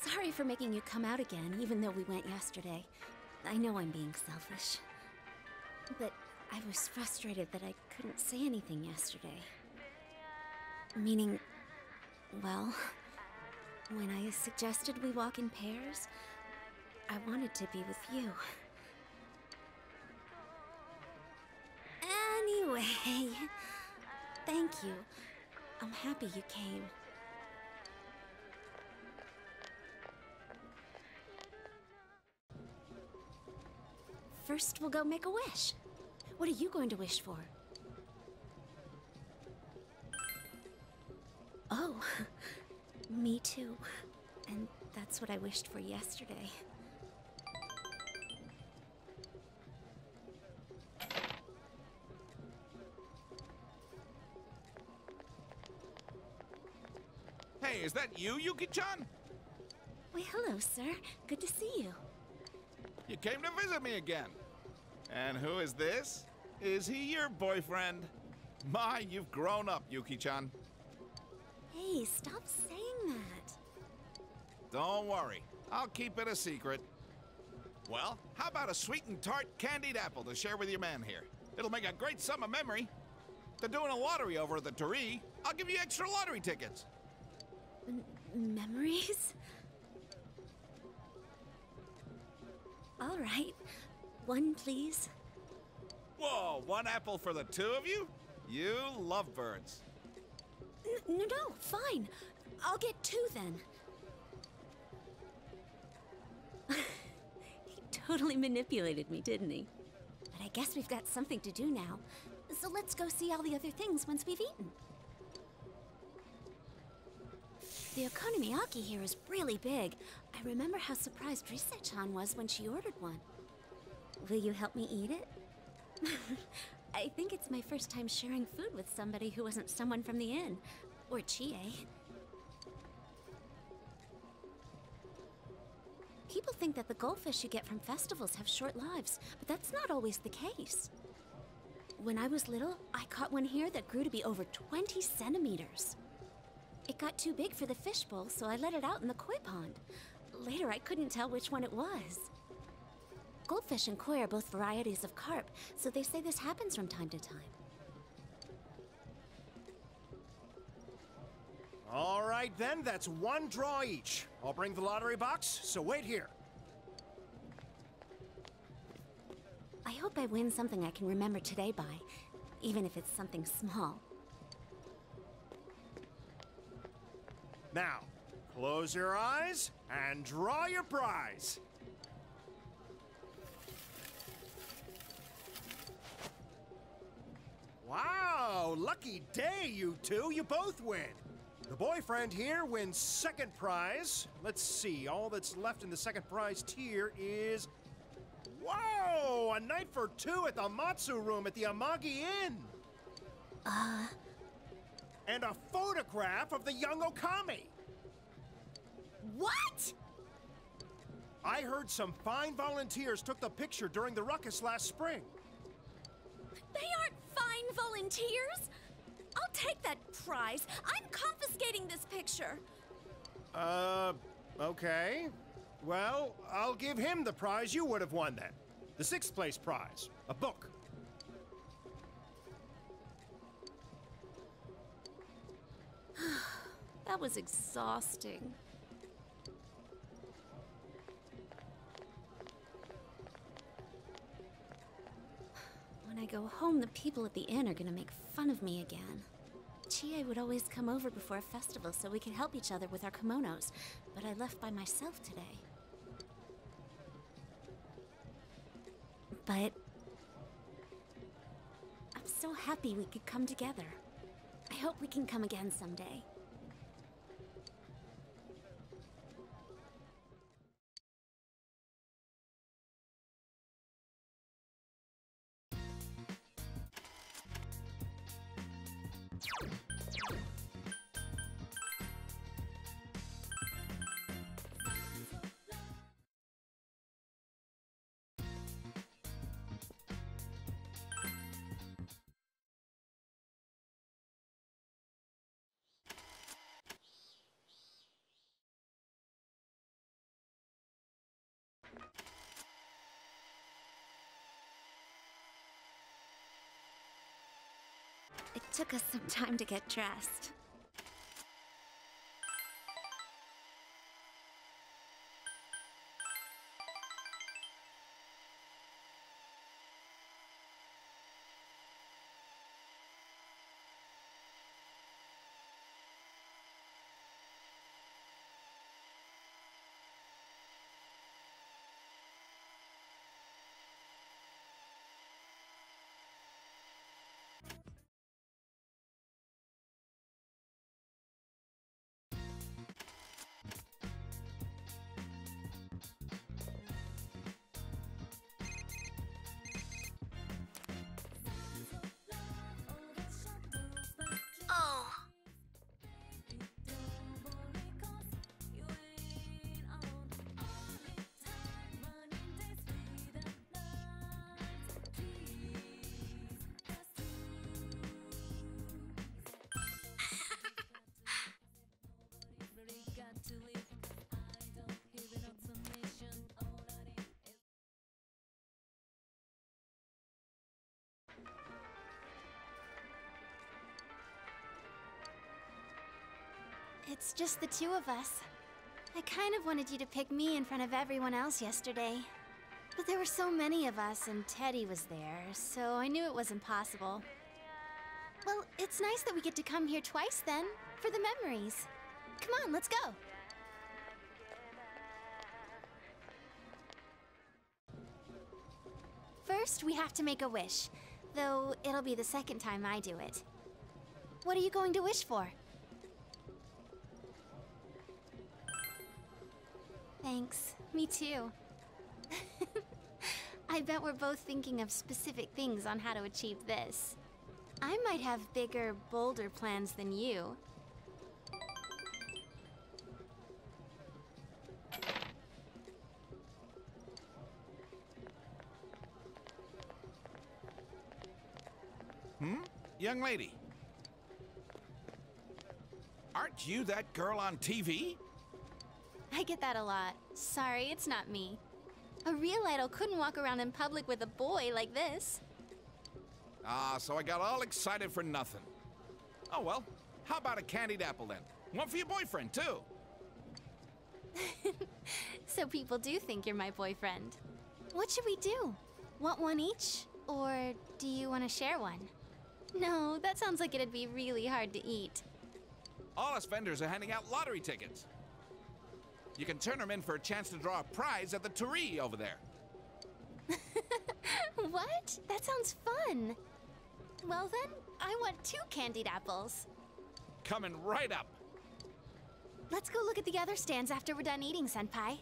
Sorry for making you come out again, even though we went yesterday. I know I'm being selfish. But I was frustrated that I couldn't say anything yesterday. Meaning, well, when I suggested we walk in pairs, I wanted to be with you. Anyway, thank you. I'm happy you came. First, we'll go make a wish. What are you going to wish for? Oh, me too. And that's what I wished for yesterday. Hey, is that you, Yuki-chan? Why, hello, sir. Good to see you. You came to visit me again. And who is this? Is he your boyfriend? My, you've grown up, Yuki-chan. Hey, stop saying that. Don't worry, I'll keep it a secret. Well, how about a sweet and tart candied apple to share with your man here? It'll make a great summer memory. They're doing a lottery over at the Torii. I'll give you extra lottery tickets. M memories? All right. One, please. Whoa, one apple for the two of you? You lovebirds. N no, no, fine. I'll get two then. he totally manipulated me, didn't he? But I guess we've got something to do now. So let's go see all the other things once we've eaten. The okonomiyaki here is really big. I remember how surprised Rise-chan was when she ordered one. Will you help me eat it? I think it's my first time sharing food with somebody who wasn't someone from the inn. Or Chie. People think that the goldfish you get from festivals have short lives, but that's not always the case. When I was little, I caught one here that grew to be over 20 centimeters. It got too big for the fishbowl, so I let it out in the koi pond. Later, I couldn't tell which one it was. Goldfish and koi are both varieties of carp, so they say this happens from time to time. All right then, that's one draw each. I'll bring the lottery box, so wait here. I hope I win something I can remember today by, even if it's something small. Now, close your eyes and draw your prize. Wow, lucky day, you two. You both win. The boyfriend here wins second prize. Let's see, all that's left in the second prize tier is. Whoa! A night for two at the Matsu room at the Amagi Inn. Uh, And a photograph of the young Okami. what? I heard some fine volunteers took the picture during the ruckus last spring. They aren't fine volunteers! I'll take that prize. I'm confiscating this picture. Uh, okay. Well, I'll give him the prize you would have won then. The sixth place prize, a book. That was exhausting. When I go home, the people at the inn are gonna make fun of me again. Chie would always come over before a festival so we could help each other with our kimonos, but I left by myself today. But I'm so happy we could come together. I hope we can come again someday. Took us some time to get dressed. It's just the two of us. I kind of wanted you to pick me in front of everyone else yesterday. But there were so many of us, and Teddy was there, so I knew it was impossible. Well, it's nice that we get to come here twice then, for the memories. Come on, let's go. First, we have to make a wish, though it'll be the second time I do it. What are you going to wish for? Thanks. Me too. I bet we're both thinking of specific things on how to achieve this. I might have bigger, bolder plans than you. Hmm? Young lady. Aren't you that girl on TV? I get that a lot. Sorry, it's not me. A real idol couldn't walk around in public with a boy like this. Ah, so I got all excited for nothing. Oh well, how about a candied apple then? One for your boyfriend, too. So people do think you're my boyfriend. What should we do? Want one each? Or do you want to share one? No, that sounds like it'd be really hard to eat. All us vendors are handing out lottery tickets. You can turn them in for a chance to draw a prize at the Torii over there. What? That sounds fun. Well then, I want two candied apples. Coming right up. Let's go look at the other stands after we're done eating, Senpai.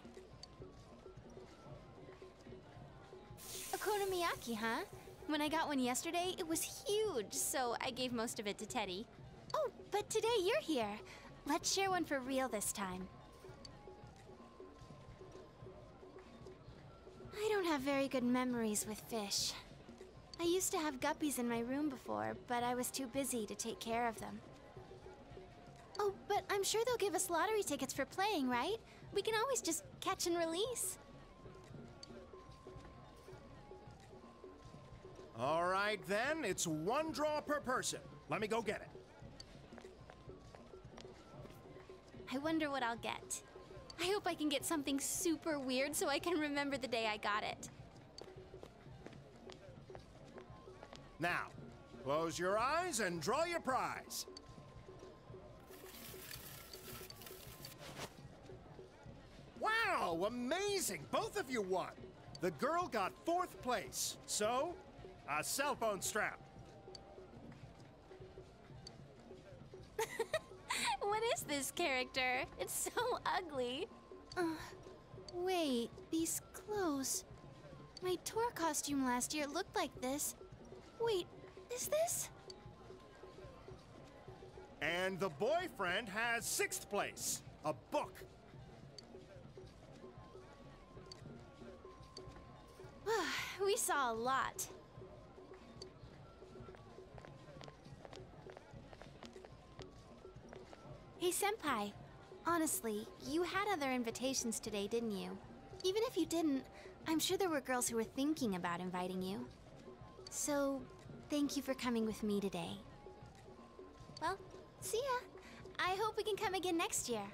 Okonomiyaki, huh? When I got one yesterday, it was huge, so I gave most of it to Teddy. Oh, but today you're here. Let's share one for real this time. I don't have very good memories with fish. I used to have guppies in my room before, but I was too busy to take care of them. Oh, but I'm sure they'll give us lottery tickets for playing, right? We can always just catch and release. All right, then. It's one draw per person. Let me go get it. I wonder what I'll get. I hope I can get something super weird so I can remember the day I got it. Now, close your eyes and draw your prize. Wow, amazing! Both of you won. The girl got fourth place, so a cell phone strap. Is this character? It's so ugly. Uh, wait, these clothes. My tour costume last year looked like this. Wait, is this? And the boyfriend has sixth place, a book. we saw a lot. Hey, Senpai. Honestly, you had other invitations today, didn't you? Even if you didn't, I'm sure there were girls who were thinking about inviting you. So, thank you for coming with me today. Well, see ya. I hope we can come again next year.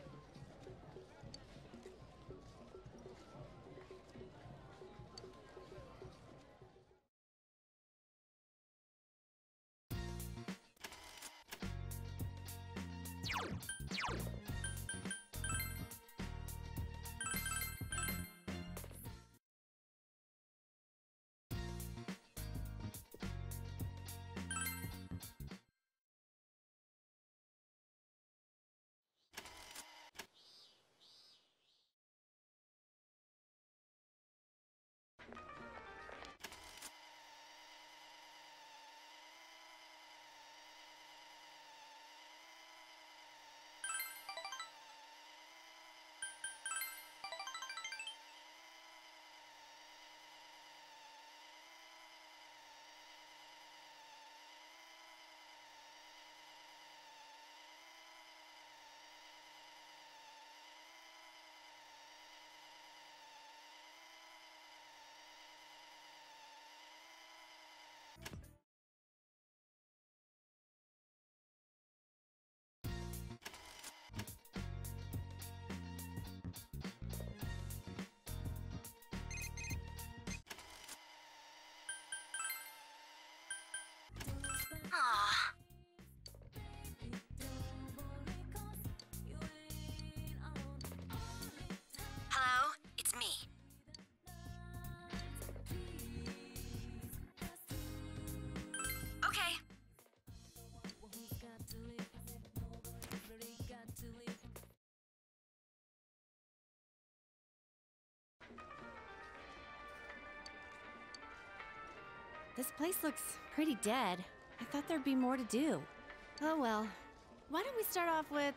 This place looks pretty dead. I thought there'd be more to do. Oh well. Why don't we start off with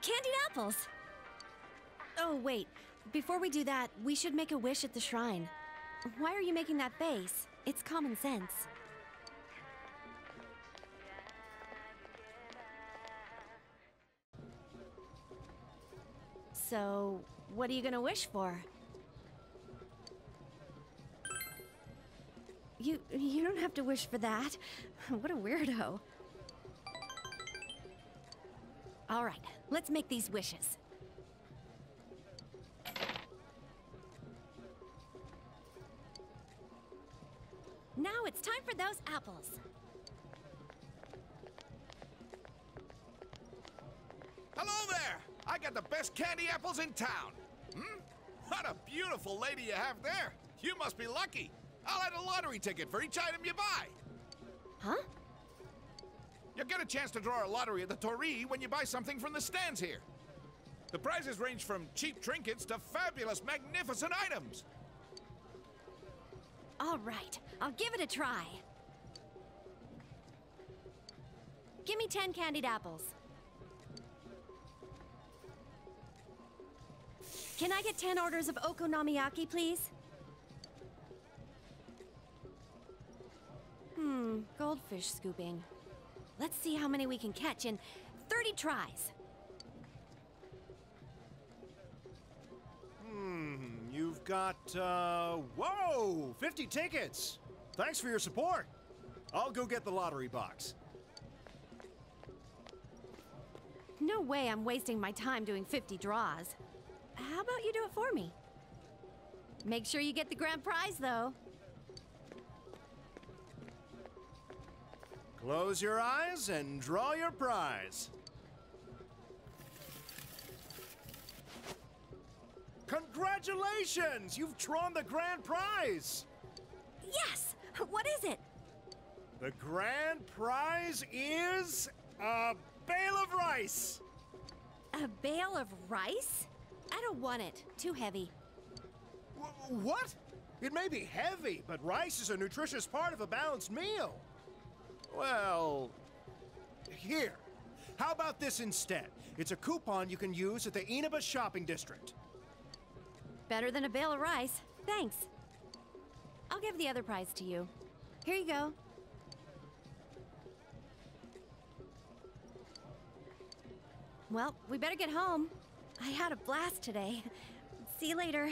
candied apples? Oh, wait. Before we do that, we should make a wish at the shrine. Why are you making that face? It's common sense. So, what are you gonna wish for? You you don't have to wish for that. What a weirdo. All right, let's make these wishes. Now it's time for those apples. Hello there! I got the best candy apples in town. Hmm? What a beautiful lady you have there. You must be lucky. I'll add a lottery ticket for each item you buy. Huh? You'll get a chance to draw a lottery at the Torii when you buy something from the stands here. The prizes range from cheap trinkets to fabulous, magnificent items. All right, I'll give it a try. Give me 10 candied apples. Can I get 10 orders of okonomiyaki, please? Hmm, goldfish scooping. Let's see how many we can catch in 30 tries. Hmm, you've got, uh, whoa, 50 tickets. Thanks for your support. I'll go get the lottery box. No way I'm wasting my time doing 50 draws. How about you do it for me? Make sure you get the grand prize, though. Close your eyes and draw your prize. Congratulations! You've drawn the grand prize! Yes! What is it? The grand prize is a bale of rice! A bale of rice? I don't want it. Too heavy. Wh- what? It may be heavy, but rice is a nutritious part of a balanced meal. Well, here. How about this instead? It's a coupon you can use at the Inaba Shopping District. Better than a bale of rice. Thanks. I'll give the other prize to you. Here you go. Well, we better get home. I had a blast today. See you later.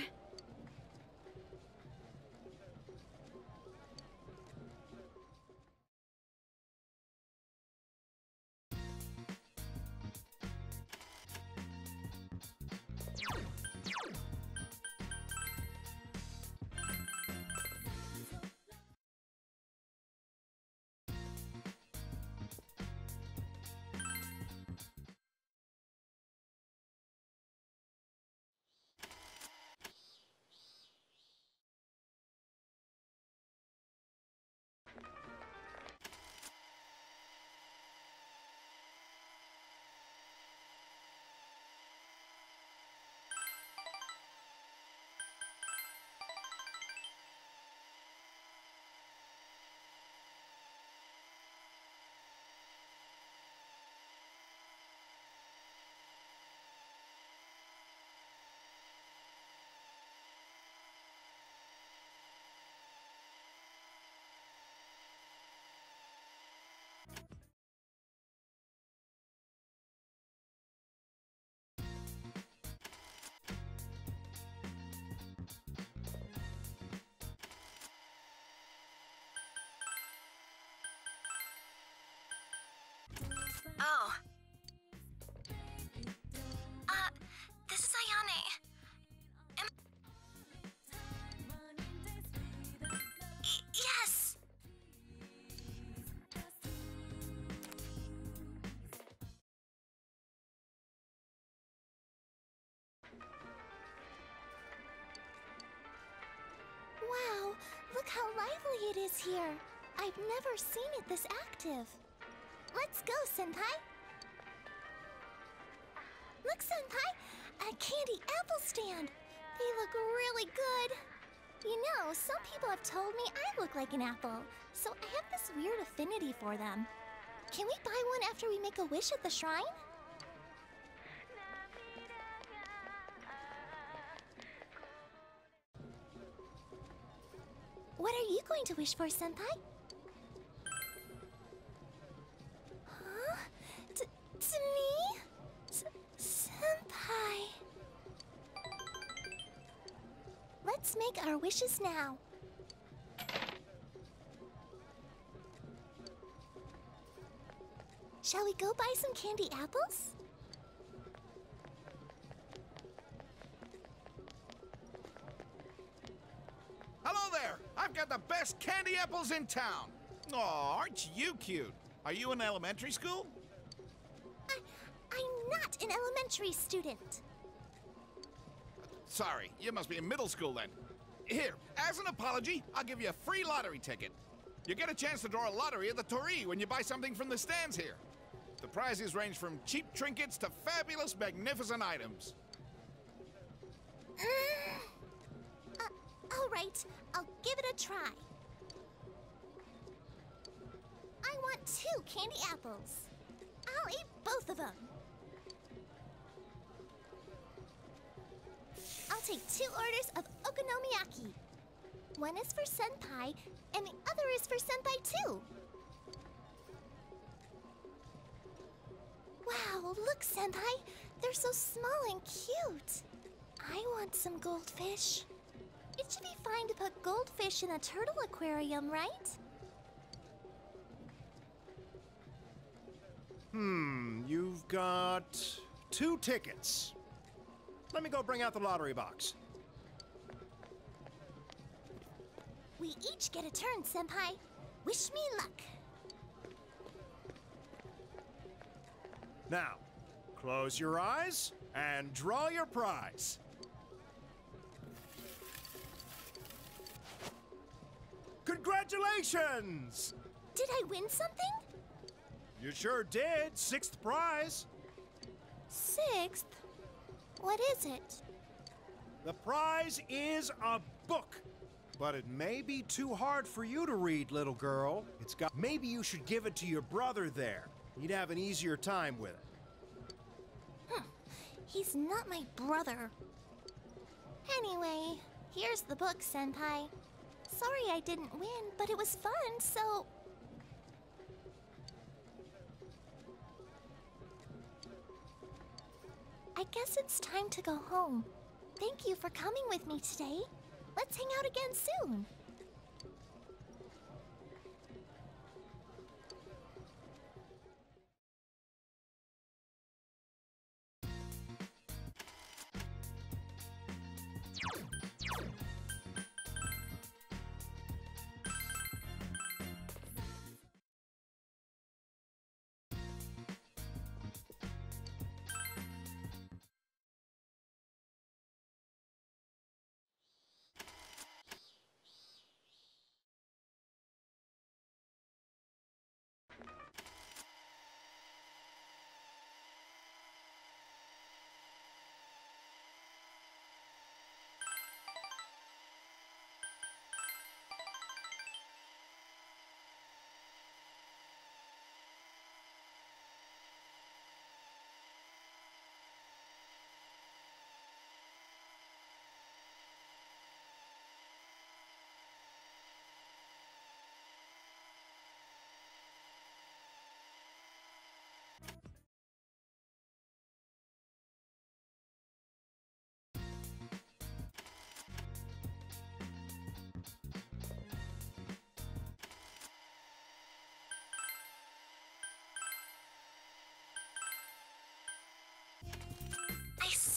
Oh. Uh, this is Ayane. Am yes! Wow, look how lively it is here. I've never seen it this active. Let's go, Senpai. Look, Senpai, a candy apple stand. They look really good. You know, some people have told me I look like an apple, so I have this weird affinity for them. Can we buy one after we make a wish at the shrine? What are you going to wish for, Senpai? Let's make our wishes now. Shall we go buy some candy apples? Hello there! I've got the best candy apples in town. Aw, aren't you cute? Are you in elementary school? I, I'm not an elementary student. Sorry, you must be in middle school then. Here, as an apology, I'll give you a free lottery ticket. You get a chance to draw a lottery at the Torii when you buy something from the stands here. The prizes range from cheap trinkets to fabulous, magnificent items. Uh, all right, I'll give it a try. I want two candy apples. I'll eat both of them. I'll take two orders of okonomiyaki. One is for Senpai, and the other is for Senpai too. Wow, look, Senpai. They're so small and cute. I want some goldfish. It should be fine to put goldfish in a turtle aquarium, right? Hmm, you've got two tickets. Let me go bring out the lottery box. We each get a turn, Senpai. Wish me luck. Now, close your eyes and draw your prize. Congratulations! Did I win something? You sure did. Sixth prize. Sixth? What is it? The prize is a book. But it may be too hard for you to read, little girl. It's got. Maybe you should give it to your brother there. He'd have an easier time with it. He's not my brother. Anyway, here's the book, Senpai. Sorry I didn't win, but it was fun, so. I guess it's time to go home. Thank you for coming with me today. Let's hang out again soon.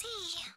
See.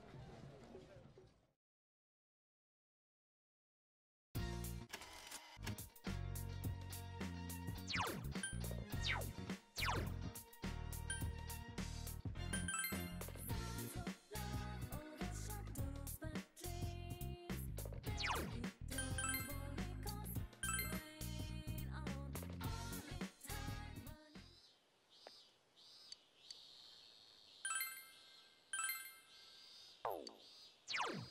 Hey!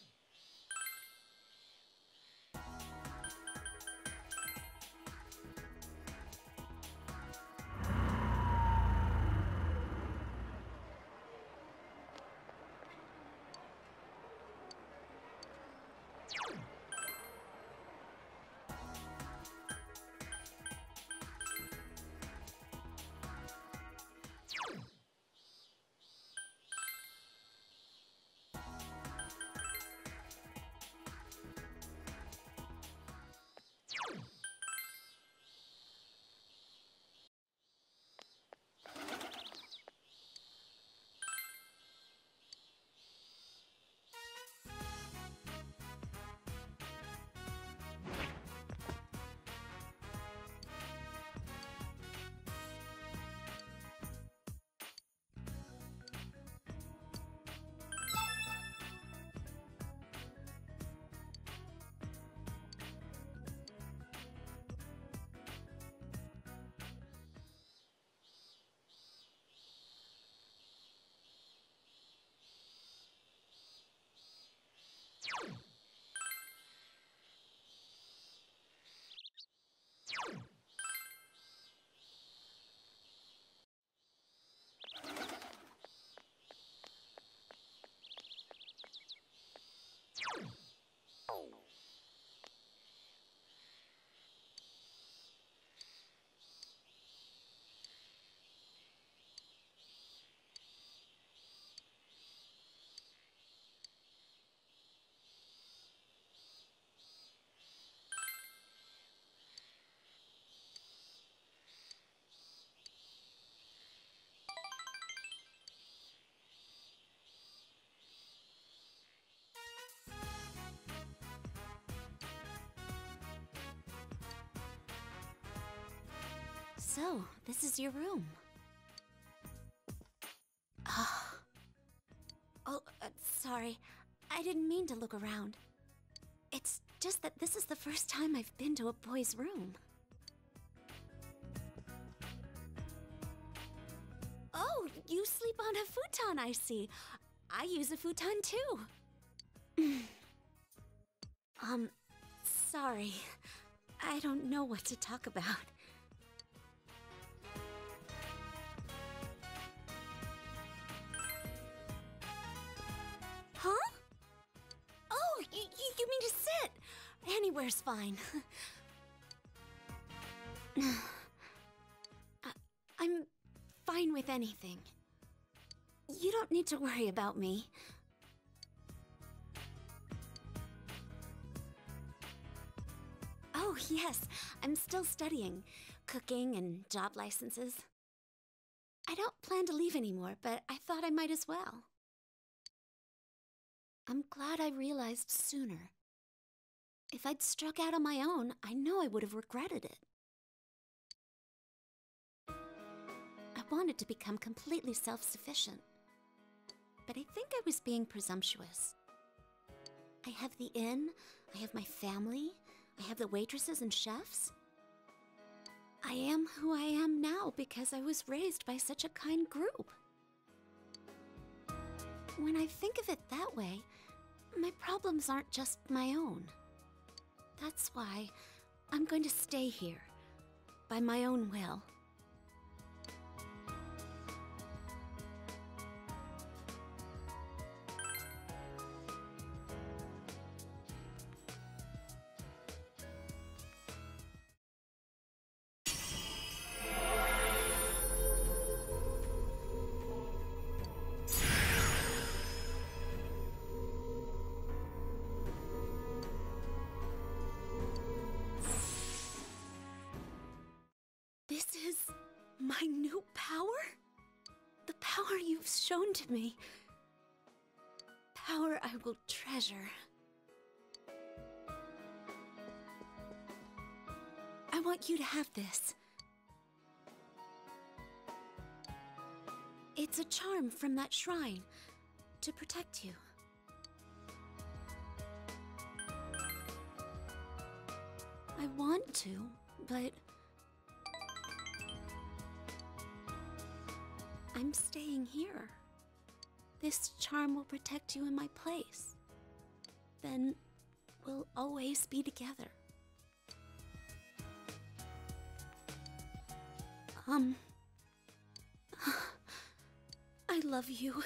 So, this is your room. Ah. oh, uh, sorry. I didn't mean to look around. It's just that this is the first time I've been to a boy's room. Oh, you sleep on a futon, I see. I use a futon too. um, sorry. I don't know what to talk about. Anywhere's fine. I'm fine with anything. You don't need to worry about me. Oh, yes, I'm still studying cooking and job licenses. I don't plan to leave anymore, but I thought I might as well. I'm glad I realized sooner. If I'd struck out on my own, I know I would have regretted it. I wanted to become completely self sufficient. But I think I was being presumptuous. I have the inn, I have my family, I have the waitresses and chefs. I am who I am now because I was raised by such a kind group. When I think of it that way, my problems aren't just my own. That's why I'm going to stay here, by my own will. Shown to me. power I will treasure. I want you to have this. It's a charm from that shrine to protect you. I want to, but. I'm staying here. This charm will protect you in my place. Then we'll always be together. Um. I love you.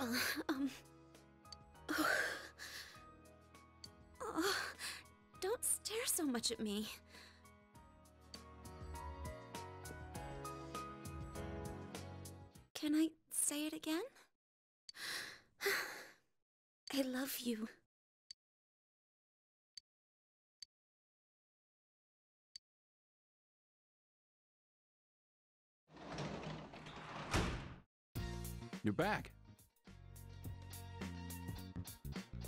Uh, um. Oh, don't stare so much at me. Can I say it again? I love you. You're back.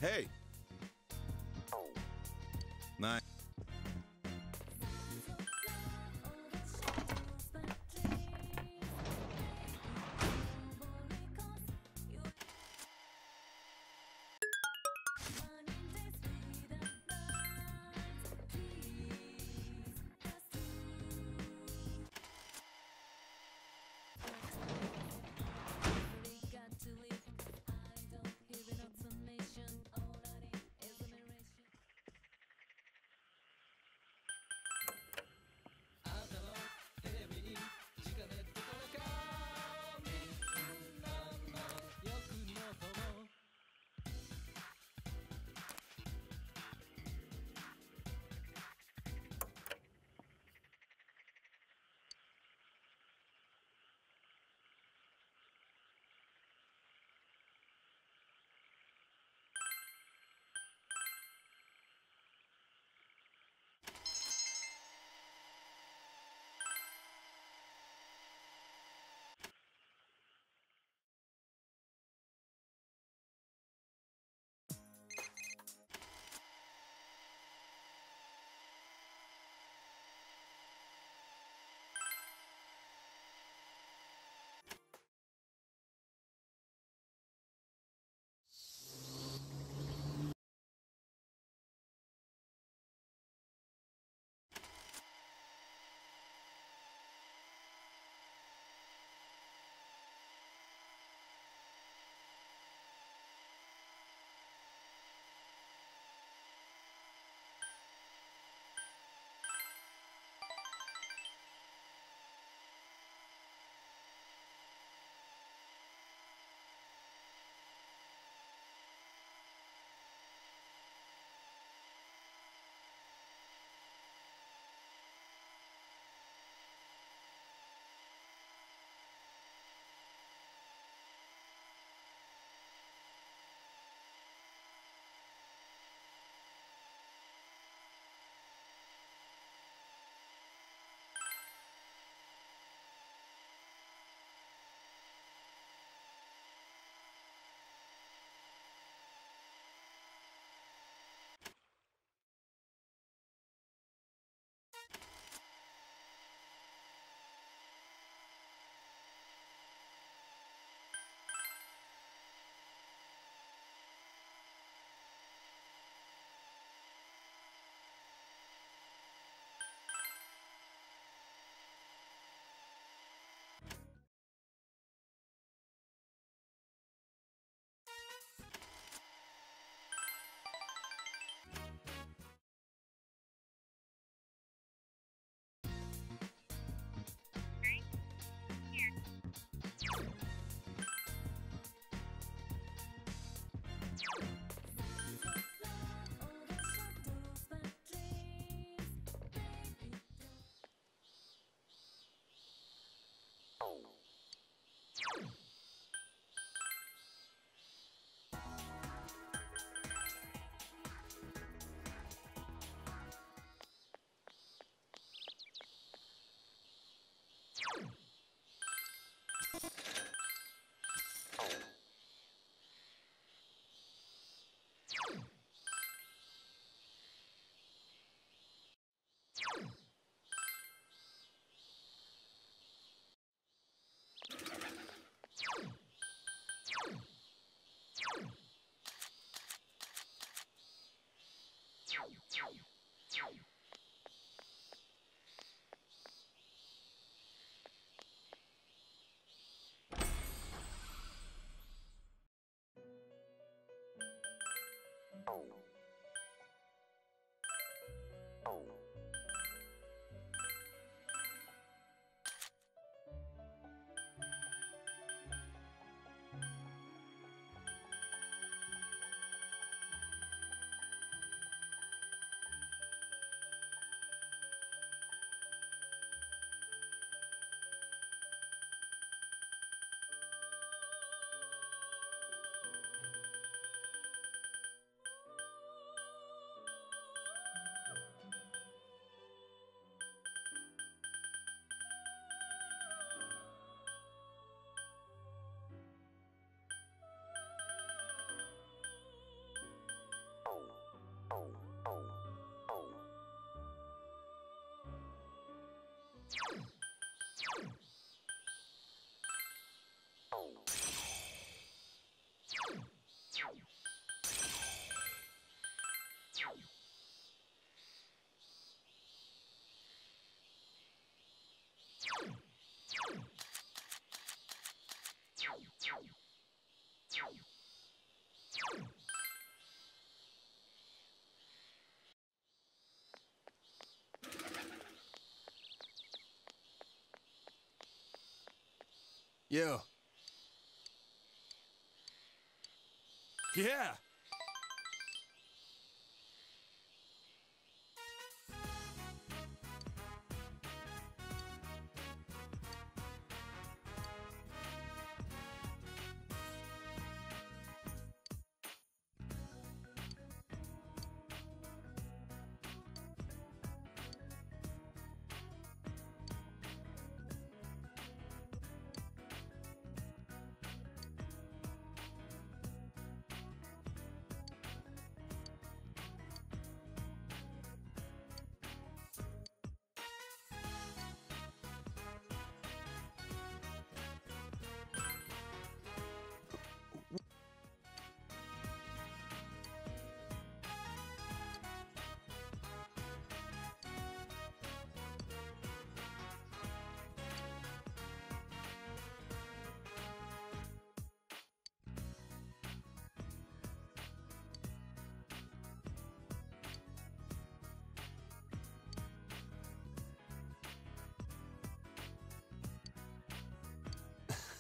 Hey. Nice. you You. Yeah.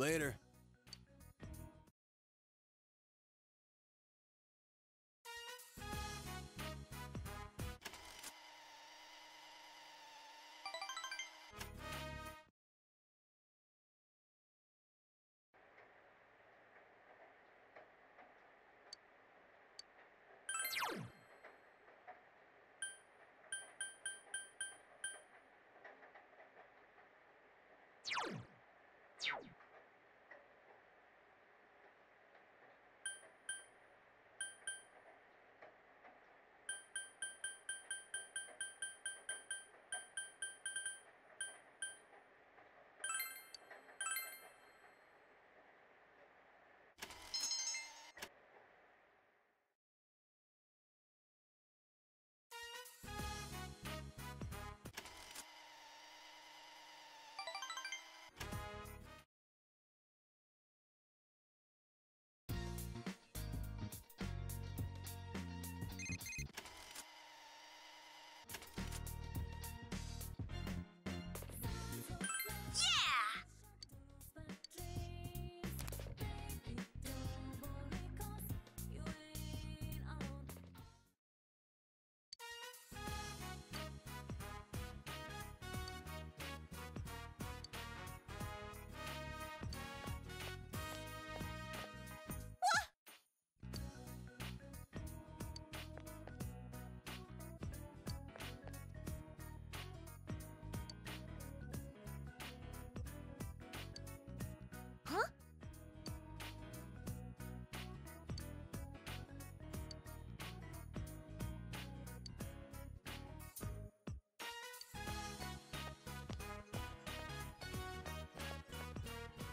Later.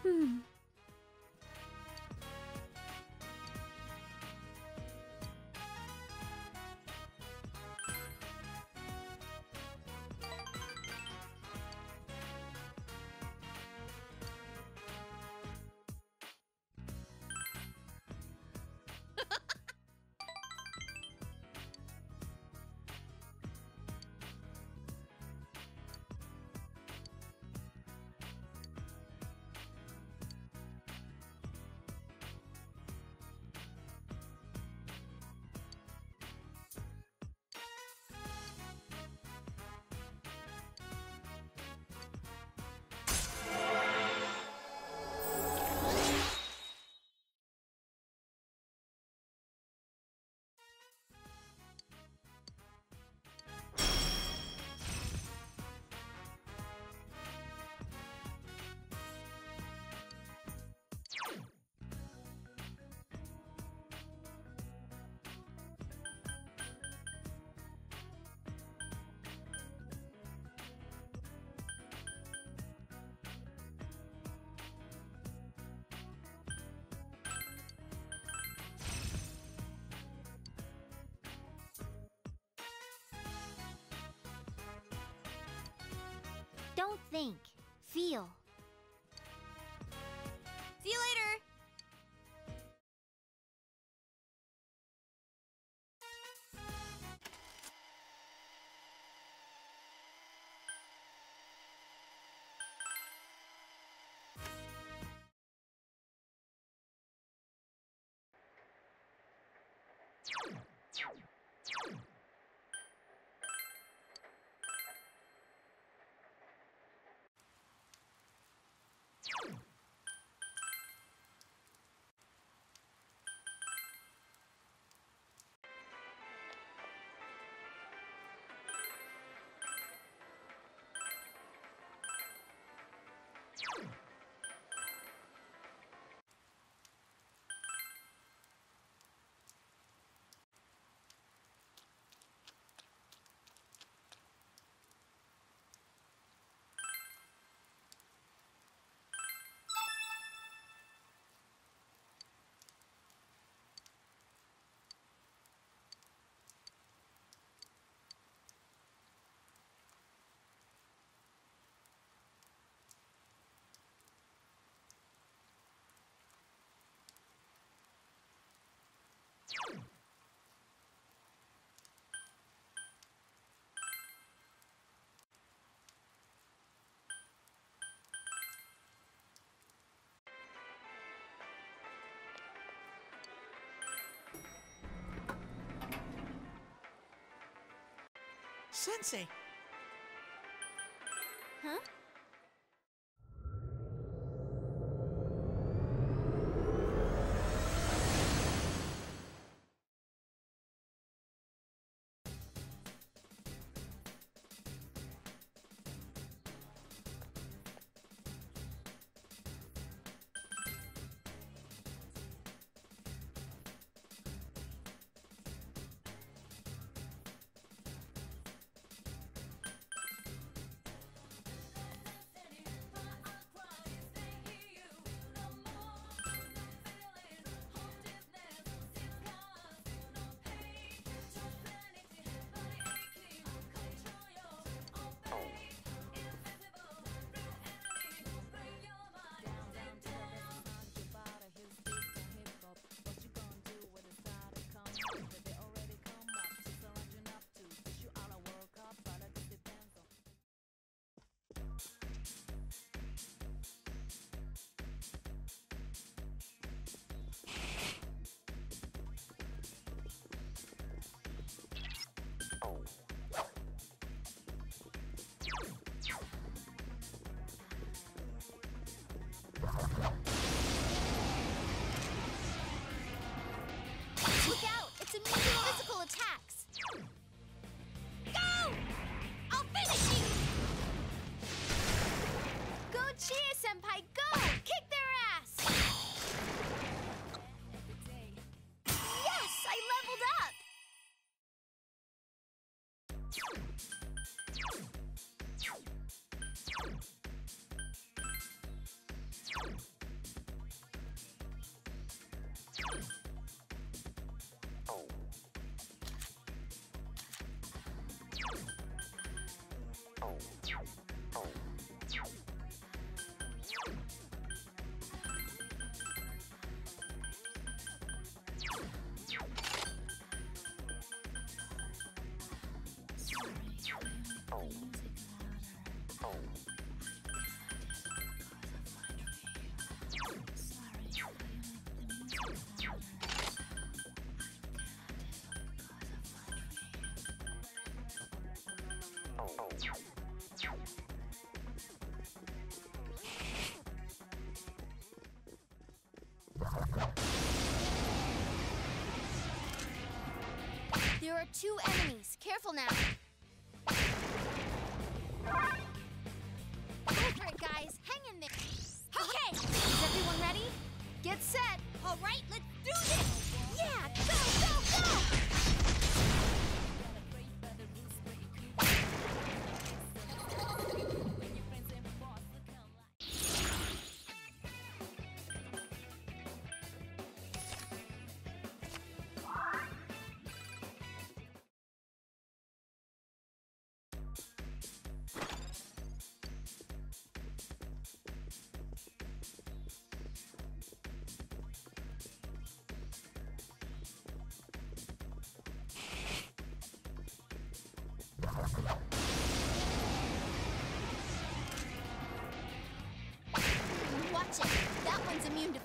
Hmm. Don't think. Feel. See you later! you Sensei, home. There are two enemies. Careful now. For it, guys. Hang in there. Okay, is everyone ready? Get set. All right, let's do this. Yeah, go, go, go. That one's immune to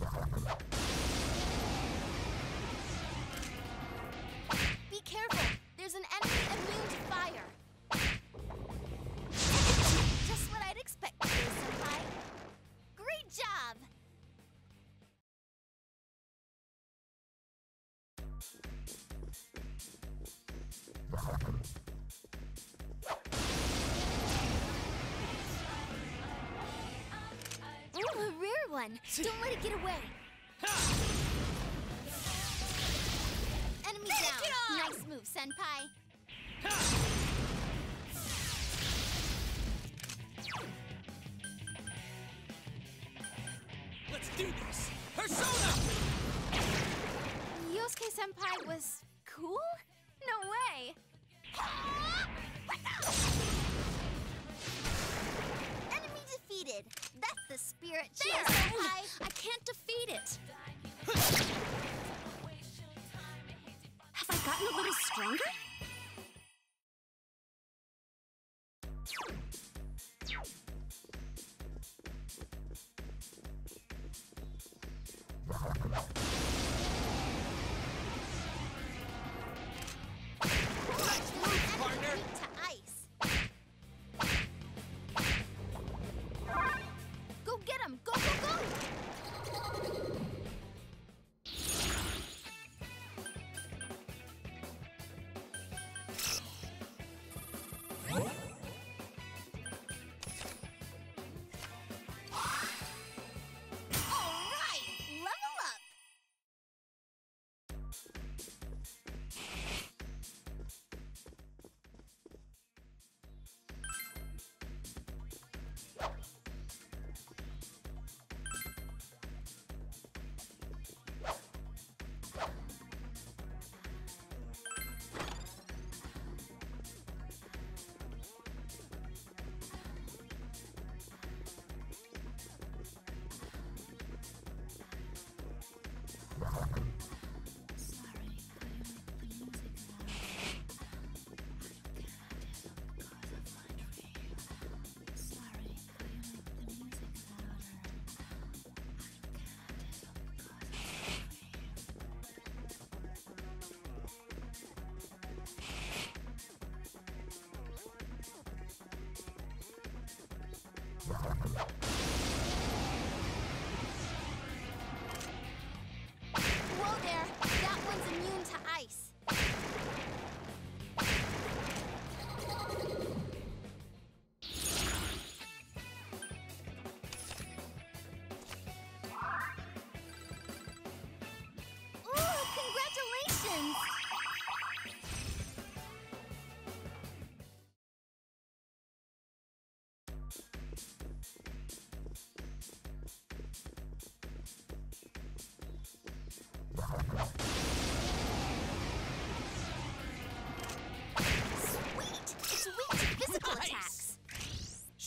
何? One. Don't let it get away. Enemy down. Nice move, Senpai. Let's do this! Persona! Yosuke Senpai was cool? Chia There! Senpai. I can't defeat it. Have I gotten a little stronger?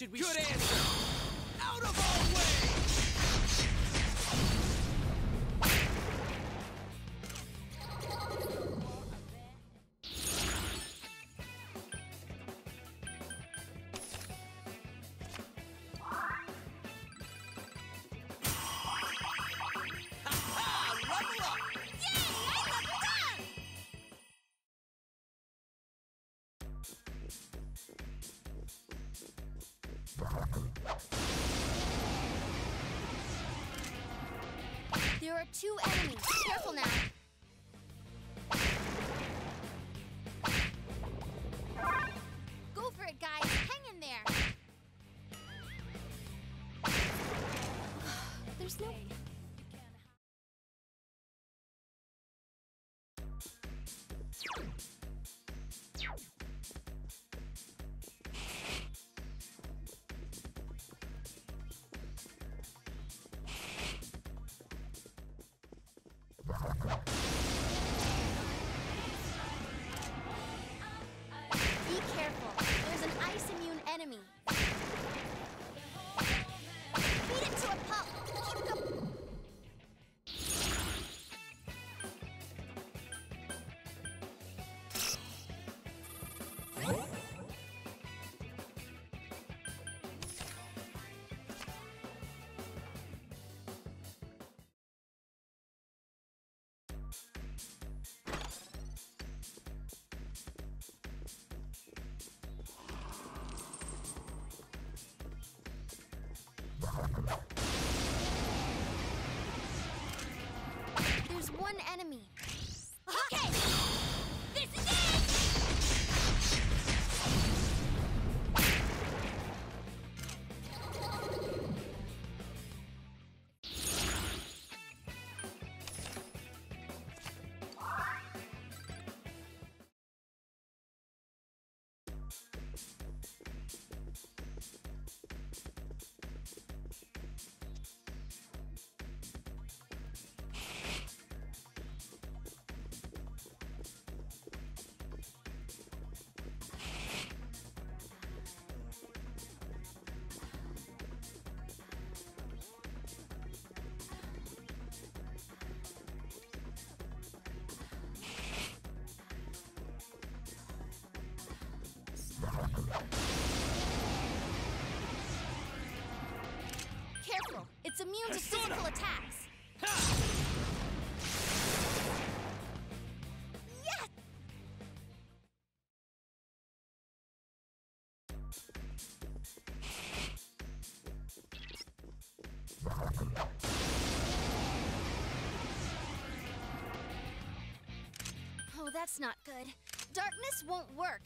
Should we Good answer! There are two enemies. Careful now. There's one enemy. Immune to physical attacks. Yes! Oh, that's not good. Darkness won't work.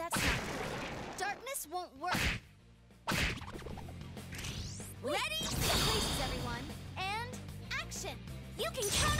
That's not good. Darkness won't work. Ready? Places, everyone. And action! You can count!